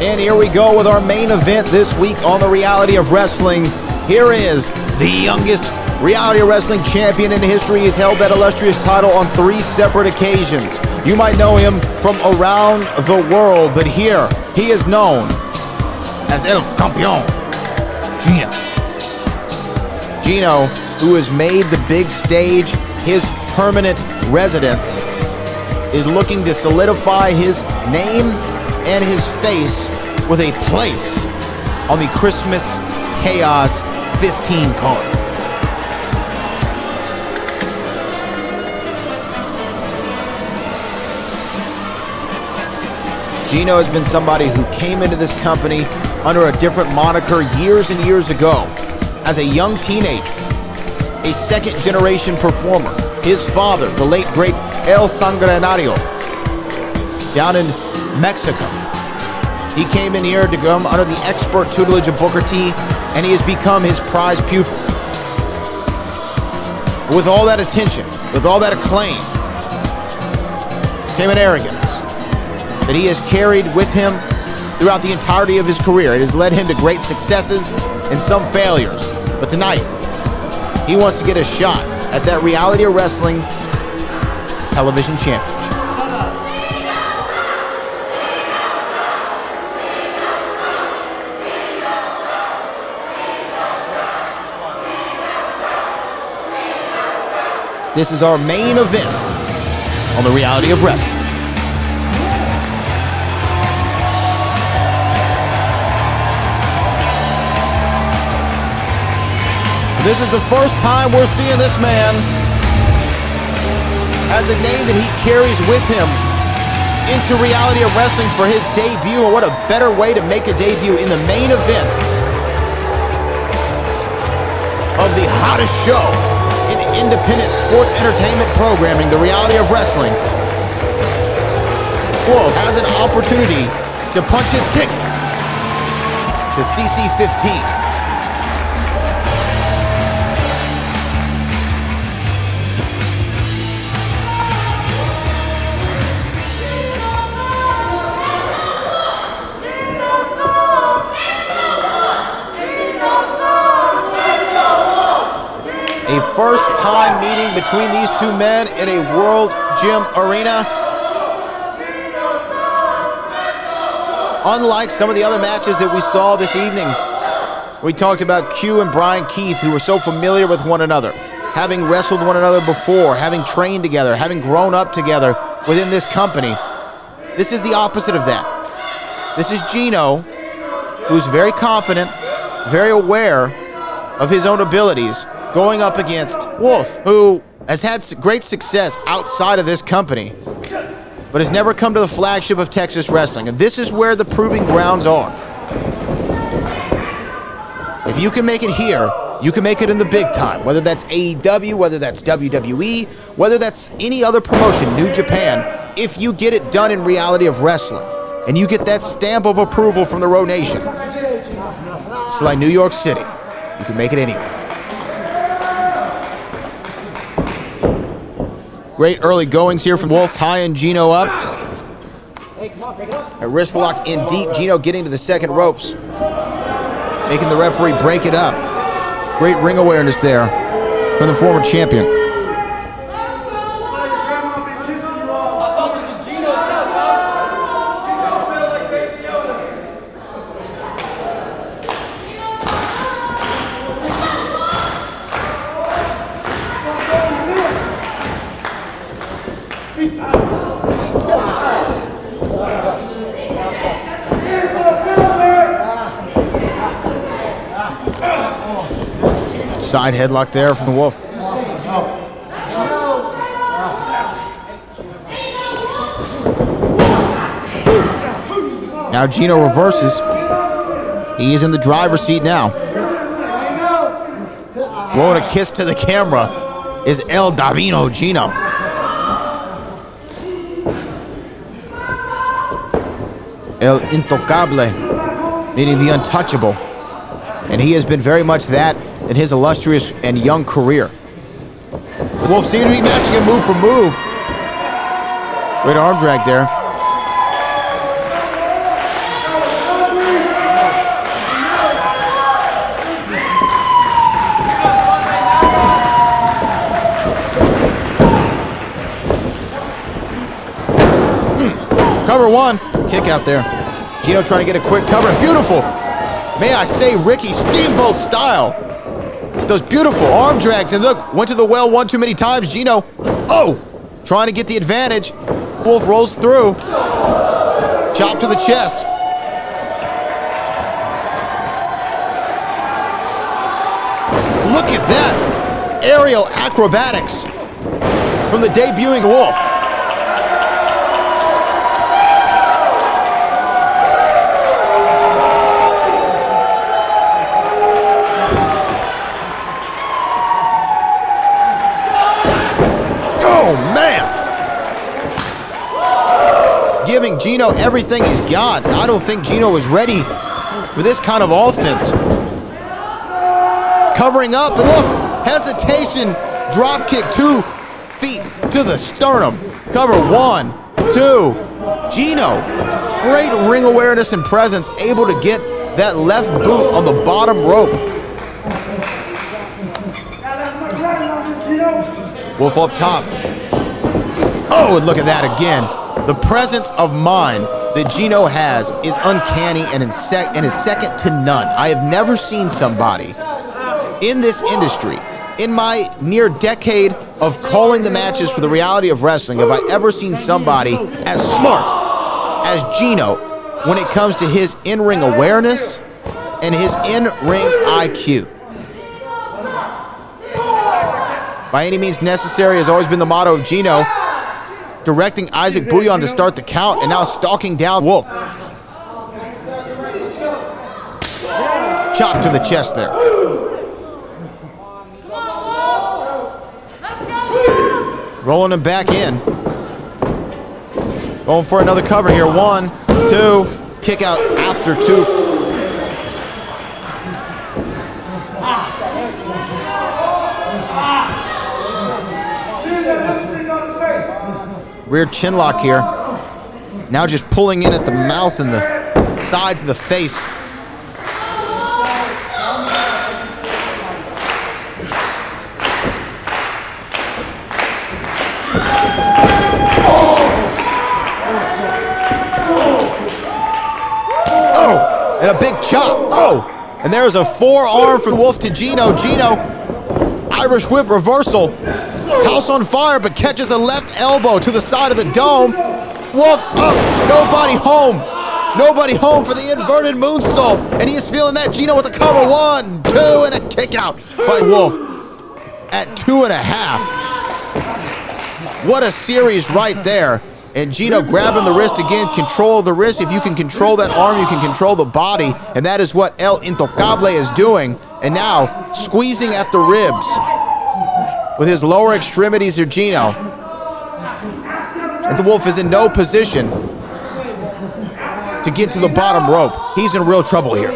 And here we go with our main event this week on the Reality of Wrestling. Here is the youngest Reality Wrestling champion in history. He's held that illustrious title on three separate occasions. You might know him from around the world, but here he is known as El Campeón, Gino. Gino, who has made the big stage his permanent residence, is looking to solidify his name and his face with a place on the Christmas Chaos 15 card. Gino has been somebody who came into this company under a different moniker years and years ago as a young teenager, a second generation performer. His father, the late great El Sanguinario, down in Mexico. He came in here to come under the expert tutelage of Booker T, and he has become his prize pupil. With all that attention, with all that acclaim, came an arrogance that he has carried with him throughout the entirety of his career. It has led him to great successes and some failures. But tonight, he wants to get a shot at that reality of wrestling television championship. This is our main event on the reality of wrestling. This is the first time we're seeing this man as a name that he carries with him into reality of wrestling for his debut. And what a better way to make a debut in the main event of the hottest show independent sports entertainment programming, the reality of wrestling. Wolf has an opportunity to punch his ticket to CC 15. First time meeting between these two men in a World Gym Arena. Unlike some of the other matches that we saw this evening, we talked about Q and Brian Keith, who were so familiar with one another, having wrestled one another before, having trained together, having grown up together within this company. This is the opposite of that. This is Gino, who's very confident, very aware of his own abilities, going up against Wolf, who has had great success outside of this company, but has never come to the flagship of Texas Wrestling. And this is where the proving grounds are. If you can make it here, you can make it in the big time, whether that's AEW, whether that's WWE, whether that's any other promotion, New Japan, if you get it done in reality of wrestling and you get that stamp of approval from the Row Nation. It's like New York City. You can make it anywhere. Great early goings here from Wolf, tying Gino up. A wrist lock in deep. Gino getting to the second ropes. Making the referee break it up. Great ring awareness there from the former champion. Side headlock there from the Wolf. Now Gino reverses. He is in the driver's seat now. Blowing a kiss to the camera is El Davino Gino. El Intocable, meaning the untouchable. And he has been very much that in his illustrious and young career. Wolf seemed to be matching him move for move. Great arm drag there. Hmm. Cover one, kick out there. Gino trying to get a quick cover, beautiful. May I say Ricky Steamboat style. Those beautiful arm drags. And look, went to the well one too many times. Gino, oh, trying to get the advantage. Wolf rolls through. Chop to the chest. Look at that. Aerial acrobatics from the debuting Wolf. Oh, man! Giving Gino everything he's got. I don't think Gino is ready for this kind of offense. Covering up, and look, hesitation, drop kick, two feet to the sternum. Cover one, two. Gino, great ring awareness and presence, able to get that left boot on the bottom rope. Wolf up top. Oh, and look at that again. The presence of mind that Gino has is uncanny and, and is second to none. I have never seen somebody in this industry, in my near decade of calling the matches for the reality of wrestling, have I ever seen somebody as smart as Gino when it comes to his in ring awareness and his in ring IQ. By any means necessary has always been the motto of Gino, directing Isaac Bouillon to start the count and now stalking down Wolf. Chop to the chest there. Rolling him back in. Going for another cover here. One, two, kick out after two. Rear chin lock here. Now just pulling in at the mouth and the sides of the face. Oh, and a big chop. Oh, and there's a forearm from Wolf to Gino. Gino, Irish whip reversal. House on fire, but catches a left elbow to the side of the dome. Wolf up, nobody home. Nobody home for the inverted moonsault. And he is feeling that. Gino with the cover. One, two, and a kick out by Wolf at two and a half. What a series right there. And Gino grabbing the wrist again, control the wrist. If you can control that arm, you can control the body. And that is what El Intocable is doing. And now squeezing at the ribs with his lower extremities here, Gino. And the Wolf is in no position to get to the bottom rope. He's in real trouble here.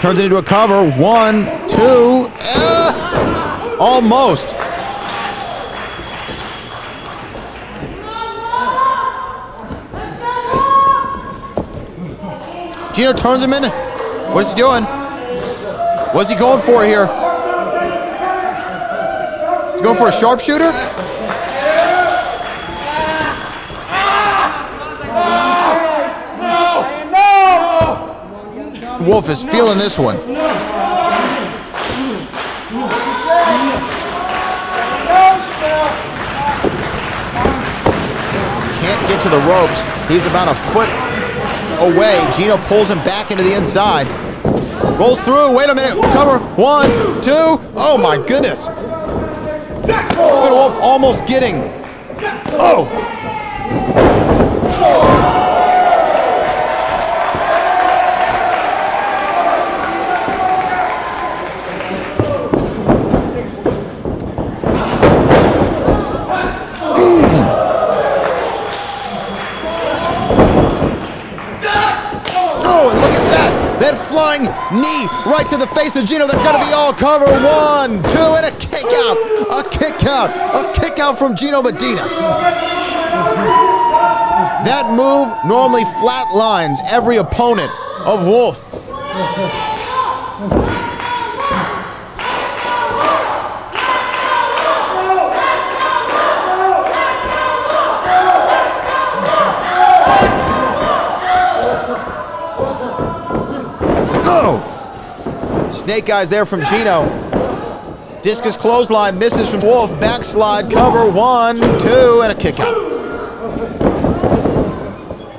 Turns it into a cover. One, two, uh, almost. Gino turns him in. What is he doing? What's he going for here? He's going for a sharpshooter? Wolf is feeling this one. Can't get to the ropes. He's about a foot away. Gino pulls him back into the inside. Rolls through. Wait a minute. Cover. One, two. Oh, my goodness. Wolf almost getting. Oh, flying knee right to the face of Gino. That's got to be all cover. One, two, and a kick out. A kick out. A kick out from Gino Medina. That move normally flatlines every opponent of Wolf. Snake eyes there from Gino. Discus clothesline misses from Wolf. Backslide cover one, two, and a kick out.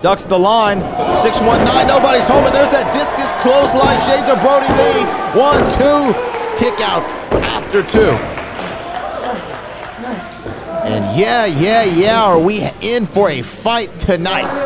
Ducks the line. 619. Nobody's home. And there's that discus clothesline. Shades of Brodie Lee. One, two. Kick out after two. And yeah, yeah, yeah, are we in for a fight tonight?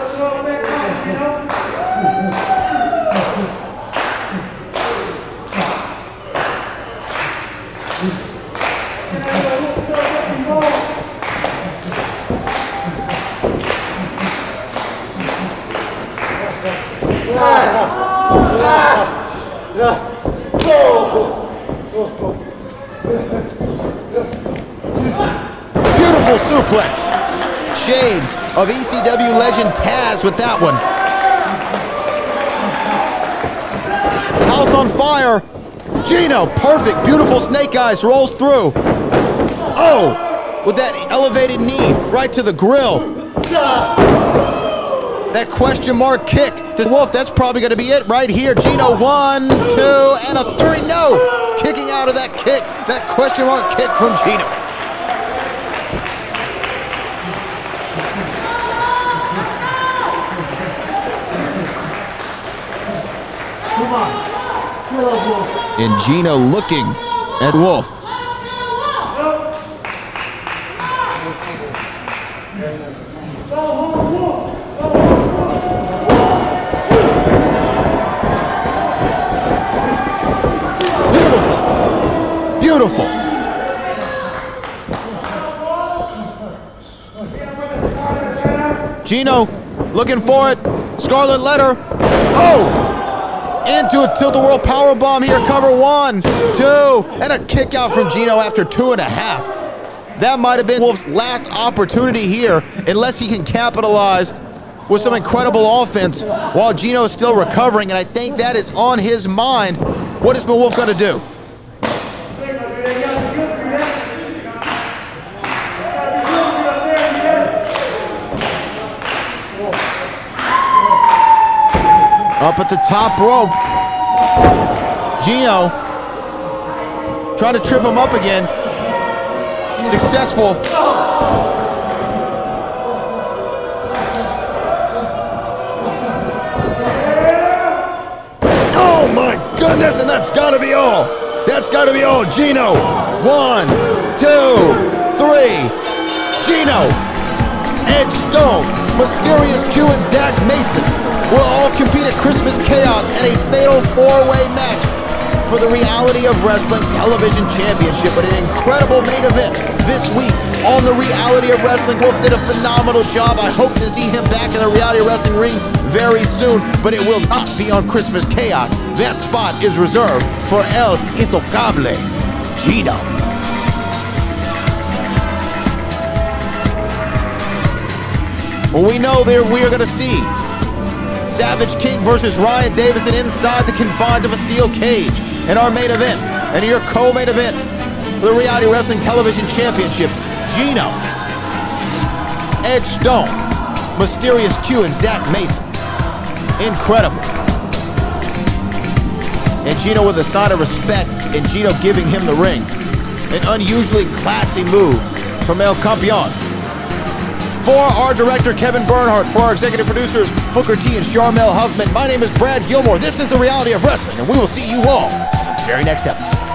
With that one. House on fire. Gino, perfect, beautiful snake eyes, rolls through. Oh, with that elevated knee right to the grill. That question mark kick to Wolf, that's probably going to be it right here. Gino, one, two, and a three. No, kicking out of that kick, that question mark kick from Gino. And Gino looking at Wolf. Beautiful. Beautiful. Gino looking for it. Scarlet letter. Oh! Into a tilt-a-whirl power bomb here. Cover one, two, and a kick out from Gino after two and a half. That might have been Wolf's last opportunity here, unless he can capitalize with some incredible offense while Gino is still recovering, and I think that is on his mind. What is the Wolf going to do? Up at the top rope. Gino trying to trip him up again. Successful. Oh my goodness, and that's gotta be all. That's gotta be all. Gino. One, two, three. Gino. Edge Stone. Mysterious Q and Zach Mason will all compete at Christmas Chaos in a fatal four-way match for the Reality of Wrestling Television Championship. But an incredible main event this week on the Reality of Wrestling. Wolf did a phenomenal job. I hope to see him back in the Reality of Wrestling ring very soon, but it will not be on Christmas Chaos. That spot is reserved for El Intocable, Gino. Well, we know that we are going to see Savage King versus Ryan Davison inside the confines of a steel cage in our main event. And your co-main event for the Reality Wrestling Television Championship, Gino, Edge Stone, Mysterious Q, and Zach Mason. Incredible. And Gino with a sign of respect, and Gino giving him the ring. An unusually classy move from El Campeon. For our director, Kevin Bernhardt, for our executive producers, Booker T and Sharmell Huffman, my name is Brad Gilmore. This is the reality of wrestling, and we will see you all in the very next episode.